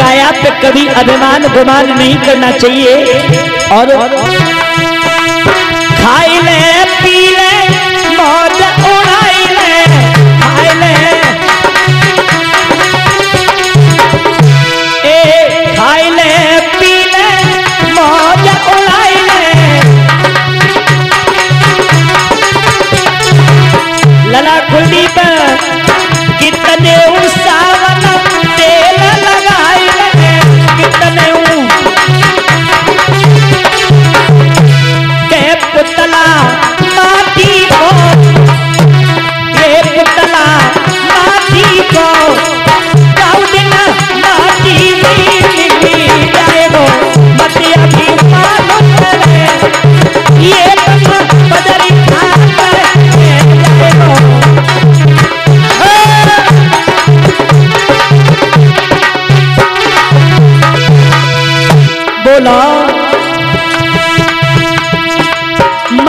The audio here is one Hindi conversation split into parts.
काया पे कभी अभिमान गुमान नहीं करना चाहिए। और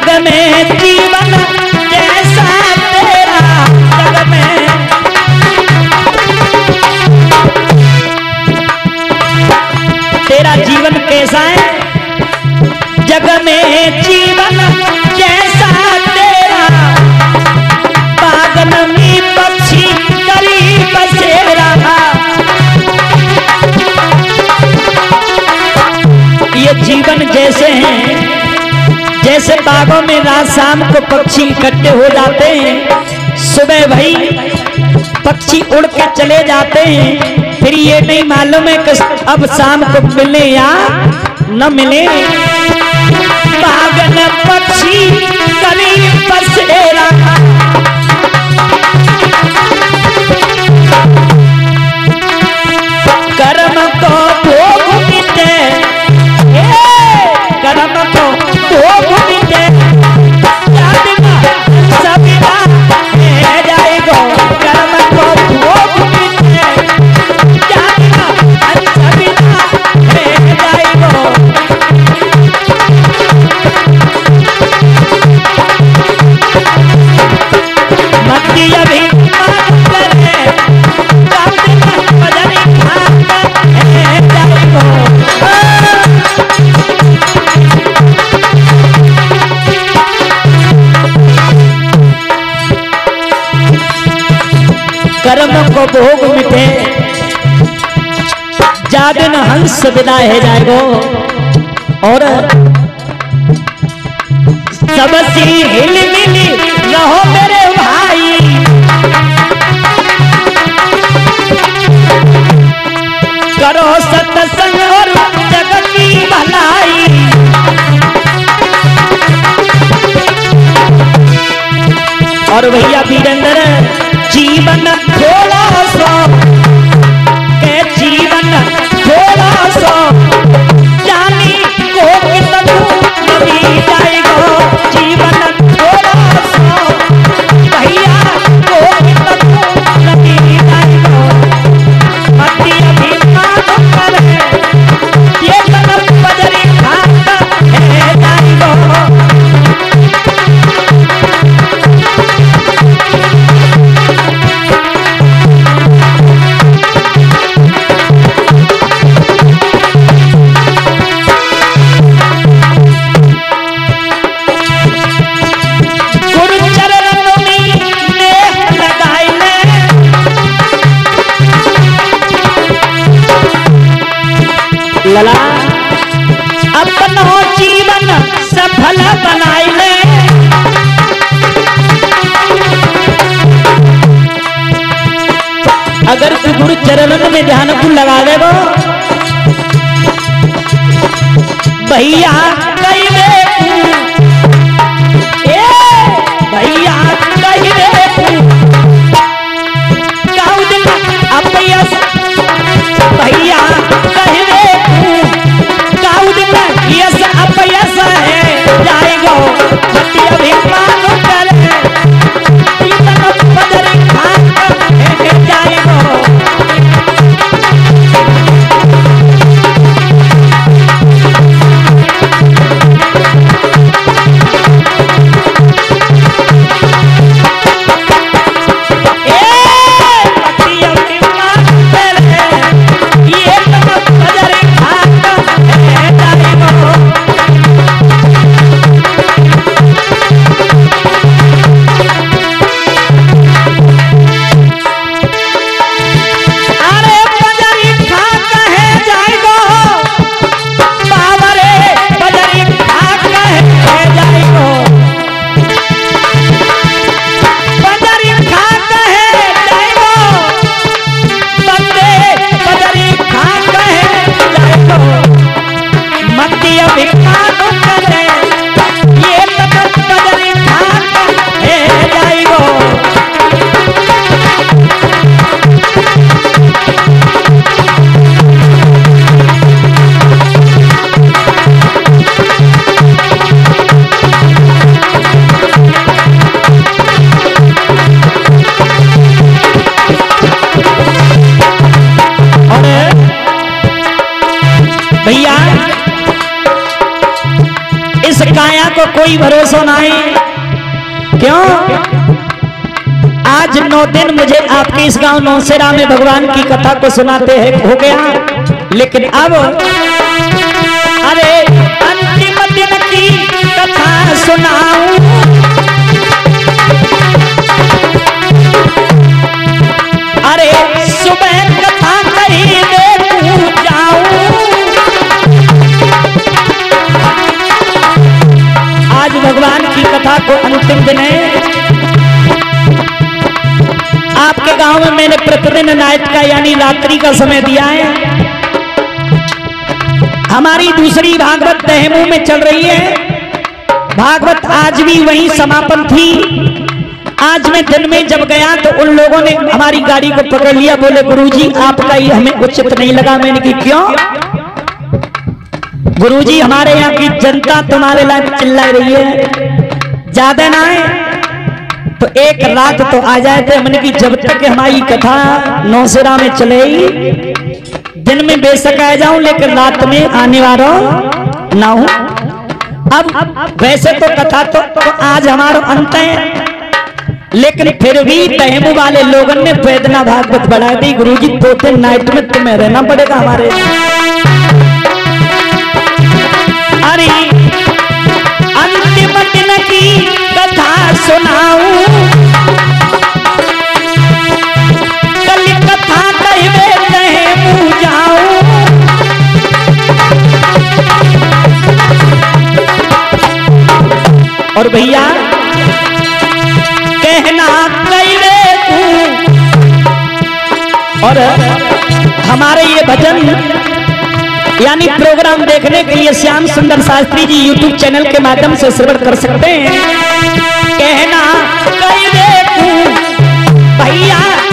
जग में जीवन जैसा तेरा जग में तेरा जीवन कैसा है? जग में जीवन जैसा तेरा। बागन में पक्षी करीब से रहा ये जीवन जैसे हैं। जैसे बागों में रात शाम को पक्षी इकट्ठे हो जाते हैं, सुबह भाई पक्षी उड़ के चले जाते हैं। फिर ये नहीं मालूम है कि अब शाम को मिले या न मिले। बागन पक्षी करीब बसेरा भोग मिटे। जागन हंस विदा है जाएगो और सबसी हिल मिली रहो मेरे भाई। करो सत्संग और जगत की भलाई। और भैया वीरेंद्र, जीवन जीवन थोड़ा सा जानी को कितना नदी जाएगो अपनो जीवन सफल बनाइले अगर तू गुरु चरणन में ध्यान को लगा दे भैया कई कोई भरोसा नहीं। क्यों? आज नौ दिन मुझे आपके इस गाँव नौसेरा में भगवान की कथा को सुनाते हैं, हो गया। लेकिन अब अरे, अंतिम दिन की कथा सुनाऊं। दिन है। आपके गाँव में मैंने प्रतिदिन नाइट का यानी रात्रि का समय दिया है। हमारी दूसरी भागवत तहमू में चल रही है। भागवत आज भी वही समापन थी। आज मैं दिन में जब गया तो उन लोगों ने हमारी गाड़ी को पकड़ लिया। बोले, गुरुजी, आपका ये हमें उचित नहीं लगा। मैंने की क्यों? गुरुजी, हमारे यहाँ की जनता तुम्हारे लायक चिल्ला रही है। ज़्यादा ना है तो एक रात तो आ जाए थे मैंने की जब तक हमारी कथा नौसेरा में चलेगी दिन में बेशक आ जाऊँ लेकिन रात में आने वाला ना हूँ। अब वैसे तो कथा तो, तो आज हमारा अंत है लेकिन फिर भी तहमू वाले लोगों ने वेदना भागवत बढ़ा दी गुरु जी दो तीन नाइट में तुम्हें रहना पड़ेगा हमारे अरे दिन की कथा सुनाऊं। और भैया कहना कैले तू? और हमारे ये भजन यानी प्रोग्राम देखने के लिए श्याम सुंदर शास्त्री जी यूट्यूब चैनल के माध्यम से श्रवण कर सकते हैं। कहना भैया।